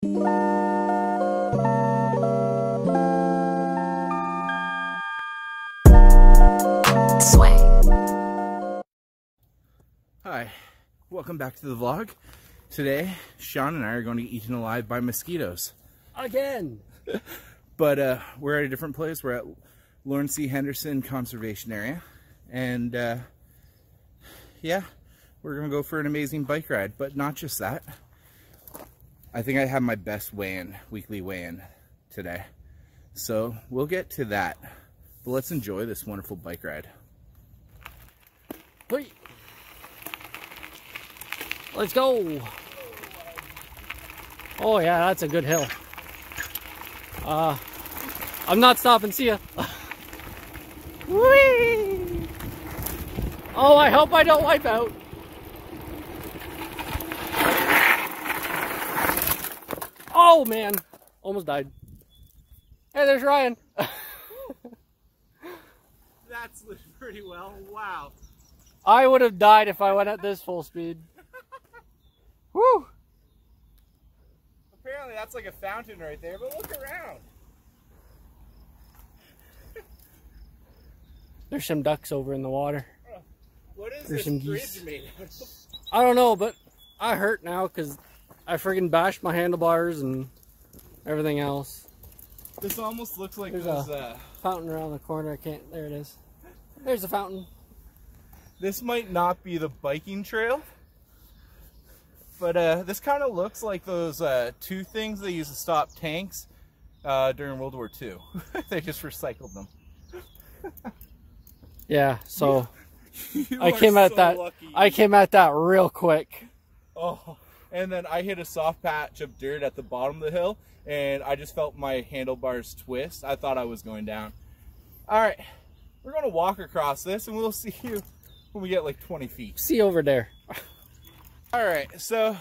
Sway. Hi, welcome back to the vlog. Today, Sean and I are going to get eaten alive by mosquitoes. Again. But uh, we're at a different place. We're at Lorne C. Henderson Conservation Area. And uh, yeah, we're going to go for an amazing bike ride. But not just that. I think I have my best weigh-in, weekly weigh-in today. So we'll get to that. But let's enjoy this wonderful bike ride. Let's go. Oh yeah, that's a good hill. Uh, I'm not stopping. See ya. Whee! Oh, I hope I don't wipe out. Oh man, almost died. Hey, there's Ryan. That's pretty well. Wow. I would have died if I went at this full speed. Woo! Apparently that's like a fountain right there, but look around. There's some ducks over in the water. What is There's this some bridge geese. made out of? I don't know, but I hurt now because I friggin' bashed my handlebars and everything else. This almost looks like There's those, a- uh, Fountain around the corner. I can't. There it is. There's a fountain. this might not be the biking trail, but uh, this kind of looks like those uh, two things they used to stop tanks uh, during World War II. they just recycled them. Yeah. So I came at that. lucky. I came at that real quick. Oh, and then I hit a soft patch of dirt at the bottom of the hill, and I just felt my handlebars twist. I thought I was going down. All right, we're gonna walk across this, and we'll see you when we get like 20 feet. See over there. All right, so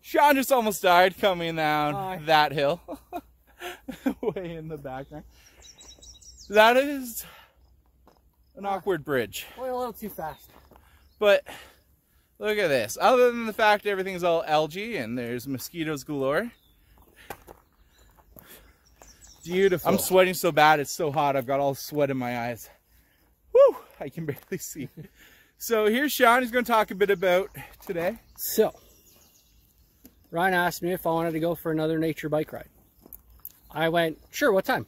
Sean just almost died coming down Hi. that hill, way in the background. That is an ah. awkward bridge. Went a little too fast. But look at this. Other than the fact everything's all algae and there's mosquitoes galore. Beautiful. I'm sweating so bad, it's so hot. I've got all sweat in my eyes. Woo! I can barely see. So here's Sean. He's going to talk a bit about today. So, Ryan asked me if I wanted to go for another nature bike ride. I went, sure, what time?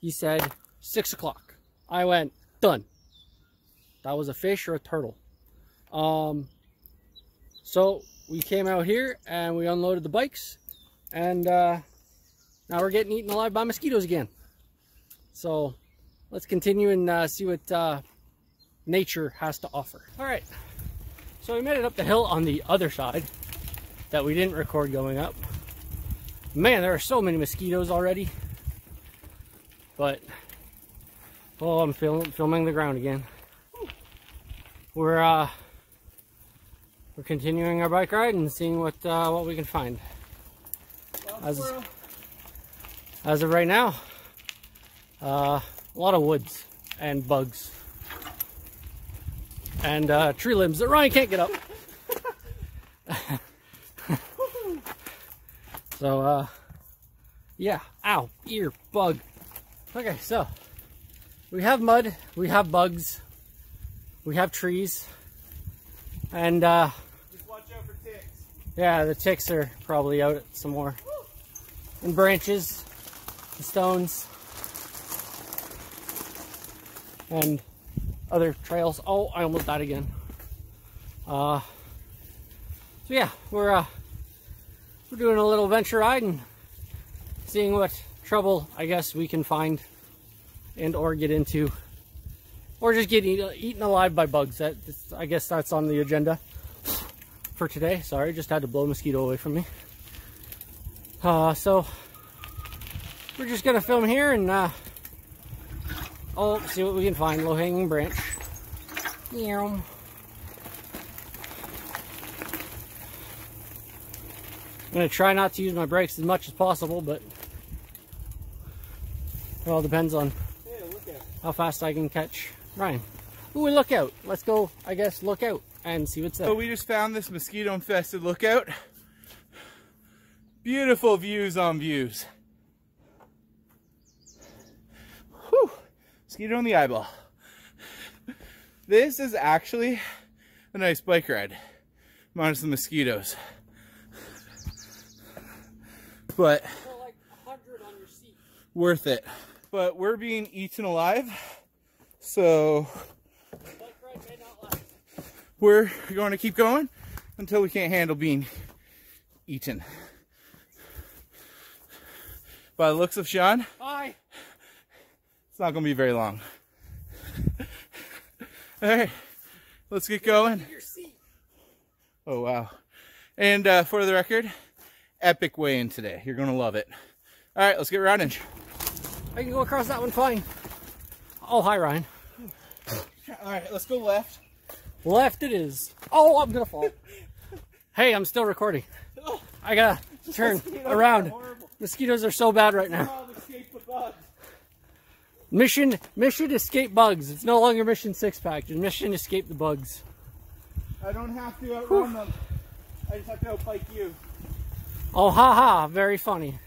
He said, six o'clock. I went, done. That was a fish or a turtle. Um, so we came out here and we unloaded the bikes and uh, now we're getting eaten alive by mosquitoes again. So let's continue and uh, see what uh, nature has to offer. All right. So we made it up the hill on the other side that we didn't record going up. Man, there are so many mosquitoes already. But, oh, I'm film, filming the ground again. We're, uh, we're continuing our bike ride and seeing what, uh, what we can find. As, as of right now, uh, a lot of woods and bugs. And uh, tree limbs that Ryan can't get up. so, uh, yeah, ow, ear, bug. Okay, so we have mud, we have bugs, we have trees, and uh, Just watch out for ticks. Yeah, the ticks are probably out some more. And branches, and stones, and other trails. Oh, I almost died again. Uh, so yeah, we're uh, we're doing a little venture ride and seeing what trouble I guess we can find and or get into, or just get eat, eaten alive by bugs. That I guess that's on the agenda for today. Sorry, just had to blow a mosquito away from me. Uh, so we're just gonna film here and uh, oh, see what we can find. Low hanging branch. Yeah. I'm gonna try not to use my brakes as much as possible, but it all depends on how fast I can catch Ryan. Ooh, look out. Let's go, I guess, look out and see what's there. So we just found this mosquito infested lookout. Beautiful views on views. Whew. Mosquito on the eyeball. This is actually a nice bike ride, minus the mosquitoes. But like on your seat. worth it. But we're being eaten alive, so Bike ride may not last. We're going to keep going until we can't handle being eaten. By the looks of Sean, Bye. it's not going to be very long. All right, let's get going. Oh, wow. And uh, for the record, epic weigh in today. You're going to love it. All right, let's get running. I can go across that one fine. Oh, hi, Ryan. All right, let's go left. Left it is. Oh, I'm gonna fall. hey, I'm still recording. I gotta turn around. Mosquitoes are so bad right now. Mission, mission escape bugs. It's no longer mission six pack. Just mission escape the bugs. I don't have to outrun them. I just have to outbike you. Oh, ha ha! Very funny.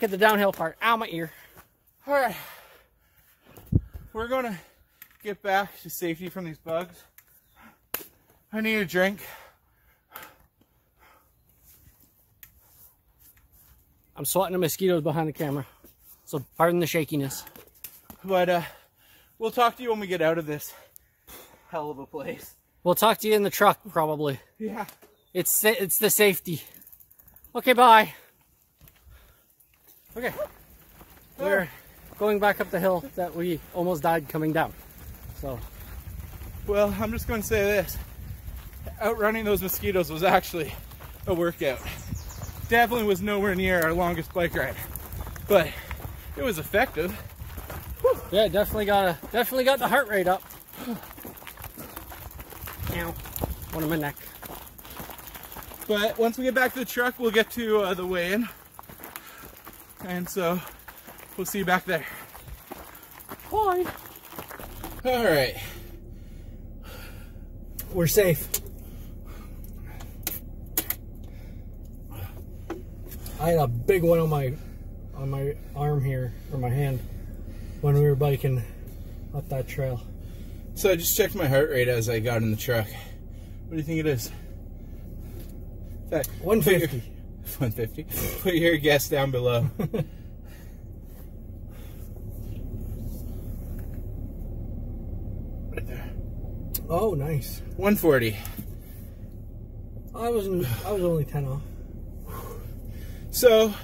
Back at the downhill part. Ow, my ear. All right. We're going to get back to safety from these bugs. I need a drink. I'm swatting the mosquitoes behind the camera. So pardon the shakiness. But uh, we'll talk to you when we get out of this hell of a place. We'll talk to you in the truck, probably. Yeah. It's it's the safety. Okay, bye. Okay. We're going back up the hill that we almost died coming down. So Well, I'm just going to say this. Outrunning those mosquitoes was actually a workout. Definitely was nowhere near our longest bike ride. But it was effective. yeah, definitely got a definitely got the heart rate up. Ow. One in my neck. But once we get back to the truck, we'll get to uh, the weigh-in. And so we'll see you back there. Bye. All right. We're safe. I had a big one on my on my arm here or my hand when we were biking up that trail. So I just checked my heart rate as I got in the truck. What do you think it is? In fact, 150. 150. Put your guess down below. right there. Oh, nice. 140. I wasn't. I was only ten off. So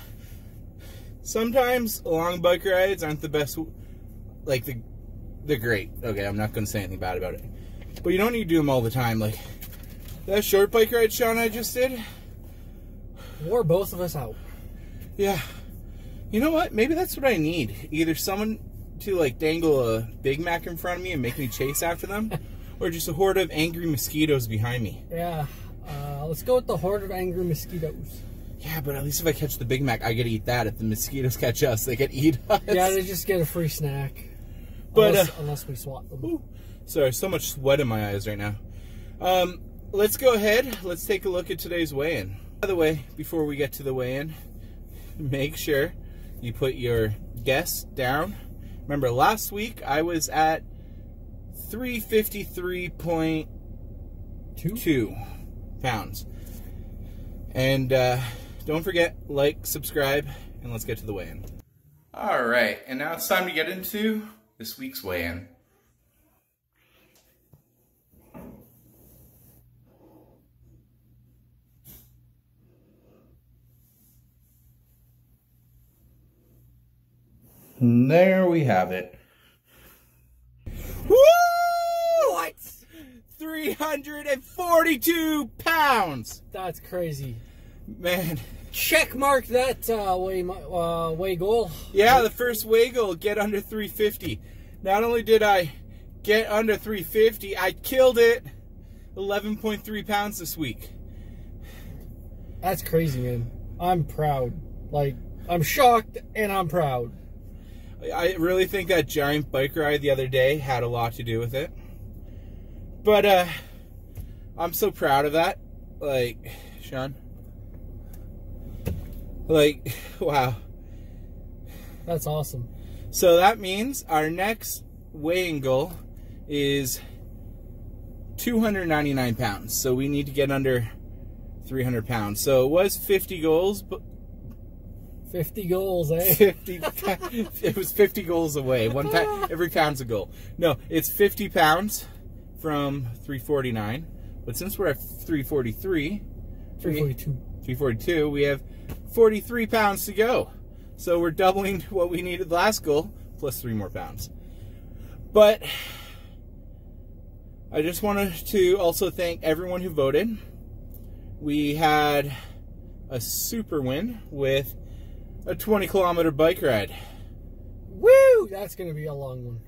sometimes long bike rides aren't the best. Like the, they're great. Okay, I'm not going to say anything bad about it. But you don't need to do them all the time. Like that short bike ride Sean I just did. Wore both of us out. Yeah. You know what? Maybe that's what I need. Either someone to like dangle a Big Mac in front of me and make me chase after them, or just a horde of angry mosquitoes behind me. Yeah. Uh, let's go with the horde of angry mosquitoes. Yeah, but at least if I catch the Big Mac, I get to eat that. If the mosquitoes catch us, they get to eat us. Yeah, they just get a free snack. But, unless, uh, unless we swat them. Ooh, sorry, so much sweat in my eyes right now. Um, let's go ahead. Let's take a look at today's weigh-in. By the way, before we get to the weigh-in, make sure you put your guess down. Remember, last week I was at 353.2 Two? pounds. And uh, don't forget, like, subscribe, and let's get to the weigh-in. All right, and now it's time to get into this week's weigh-in. And there we have it. Woo! What? 342 pounds! That's crazy. Man. Check mark that uh, way uh, way goal. Yeah, the first weigh goal, get under 350. Not only did I get under 350, I killed it. 11.3 pounds this week. That's crazy, man. I'm proud. Like I'm shocked and I'm proud. I really think that giant bike ride the other day had a lot to do with it. But uh I'm so proud of that. Like, Sean. Like, wow. That's awesome. So that means our next weighing goal is 299 pounds. So we need to get under 300 pounds. So it was 50 goals, but 50 goals, eh? 50 it was 50 goals away. One pa- every pound's a goal. No it's 50 pounds from 349 but since we're at 343 342. 342 we have 43 pounds to go. So we're doubling what we needed last goal plus three more pounds. But i just wanted to also thank everyone who voted. We had a super win with a 20 kilometer bike ride Woo! That's going to be a long one.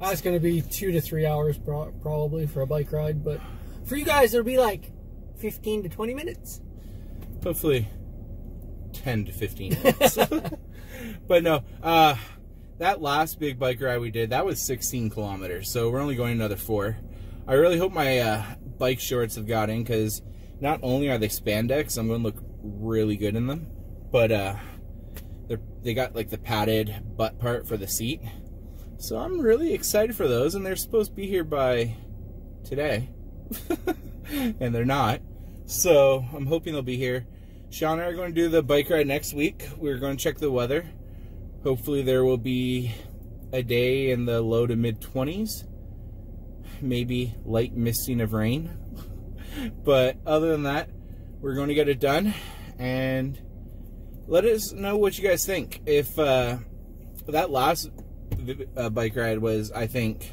That's going to be two to three hours pro- probably for a bike ride, but for you guys, it'll be like 15 to 20 minutes. hopefully 10 to 15 minutes. but no, uh, that last big bike ride we did, that was 16 kilometers. So we're only going another four. I really hope my uh, bike shorts have got in because not only are they spandex, I'm going to look really good in them, but uh, they got like the padded butt part for the seat. So I'm really excited for those, and they're supposed to be here by today. and they're not. So I'm hoping they'll be here. Sean and I are going to do the bike ride next week. We're going to check the weather. Hopefully, there will be a day in the low to mid 20s. Maybe light misting of rain. but other than that, we're going to get it done. And let us know what you guys think. If uh, that last uh, bike ride was, I think,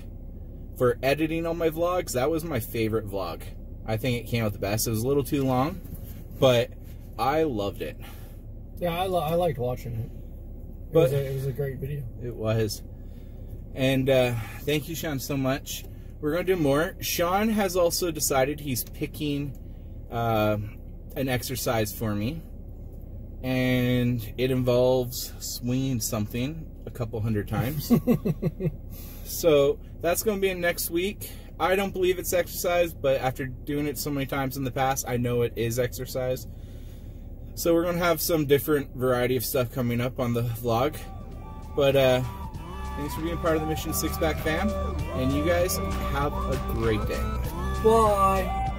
for editing on my vlogs, that was my favorite vlog. I think it came out the best. It was a little too long, but I loved it. Yeah, I, I liked watching it. It, But- was a, it was a great video. It was. And uh, thank you, Sean, so much. We're going to do more. Sean has also decided he's picking uh, an exercise for me. And it involves swinging something a couple hundred times. so that's going to be in next week. I don't believe it's exercise, but after doing it so many times in the past, I know it is exercise. So we're going to have some different variety of stuff coming up on the vlog. But uh, thanks for being part of the Mission Six Pack fam. And you guys have a great day. Bye.